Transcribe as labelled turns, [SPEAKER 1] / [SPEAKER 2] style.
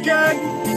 [SPEAKER 1] again.